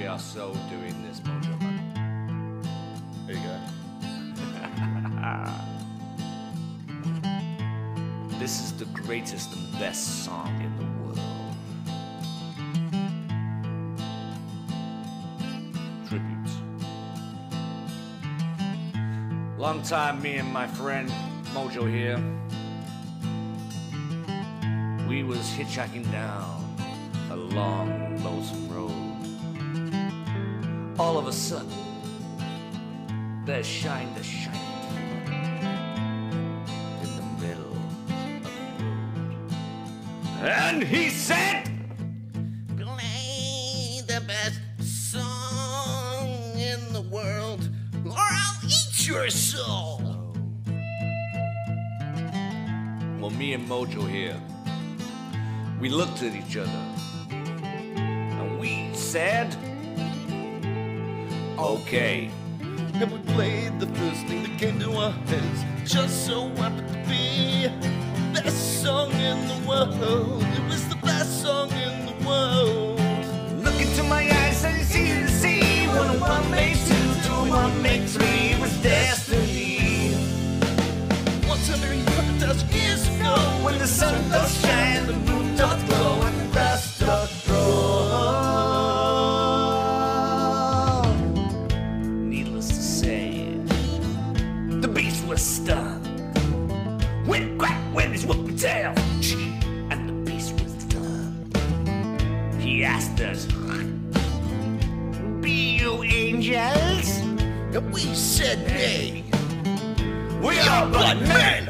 We are so doing this, Mojo Man. There you go. This is the greatest and best song in the world. Tributes. Long time, me and my friend Mojo here. We was hitchhiking down a long, lonesome road. All of a sudden, there shined a shining in the middle of the road. And he said, Play the best song in the world, or I'll eat your soul. Oh. Well, me and Mojo here, we looked at each other and we said, okay. And we played the first thing that came to our heads. Just so happened to be best song in the world. It was the best song in the world. Look into my eyes and it's easy to see one and one makes two, two and one makes three. It was destiny. Once every hundred thousand years ago, When the sun does shine, the moon doth glow, and the dust doth grow. When crack went his whooping tail, and the beast was done. He asked us, Be you angels? and we said nay. We are but men!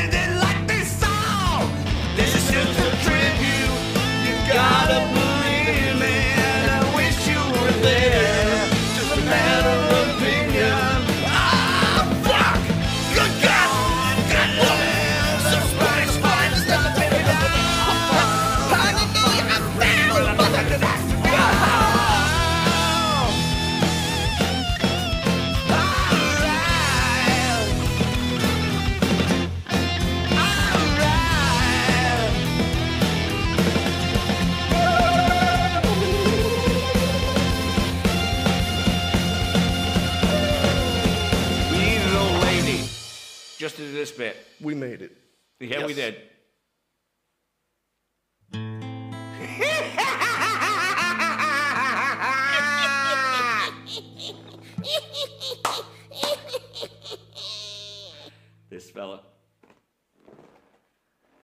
just to do this bit. We made it. Yeah, we did. this fella.